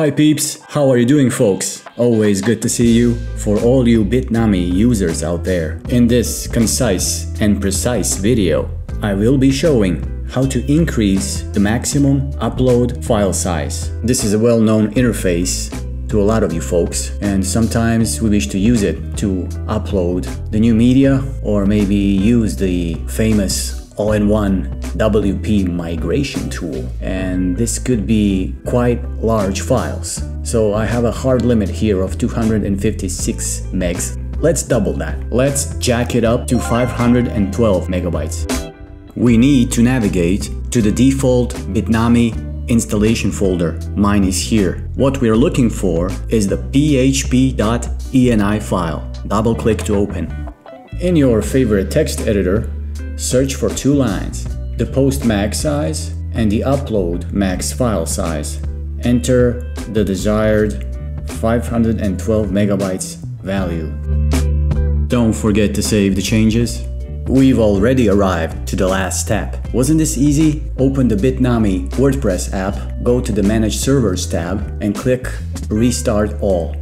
Hi peeps, how are you doing folks? Always good to see you for all you Bitnami users out there. In this concise and precise video, I will be showing how to increase the maximum upload file size. This is a well-known interface to a lot of you folks and sometimes we wish to use it to upload the new media or maybe use the famous all-in-one WP migration tool and this could be quite large files. So I have a hard limit here of 256 megs. Let's double that. Let's jack it up to 512 megabytes. We need to navigate to the default Bitnami installation folder. Mine is here. What we're looking for is the php.ini file. Double click to open. In your favorite text editor, Search for two lines, the post max size and the upload max file size. Enter the desired 512 megabytes value. Don't forget to save the changes. We've already arrived to the last step. Wasn't this easy? Open the Bitnami WordPress app, go to the Manage Servers tab and click Restart All.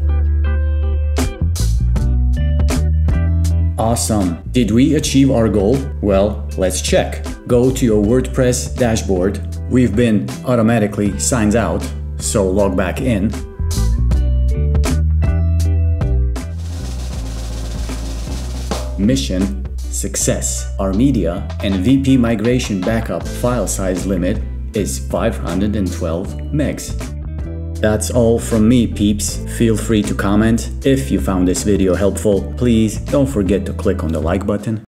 Awesome! Did we achieve our goal? Well, let's check. Go to your WordPress dashboard. We've been automatically signed out, so log back in. Mission Success. Our media and VP migration backup file size limit is 512 megs. That's all from me peeps. Feel free to comment. If you found this video helpful, please don't forget to click on the like button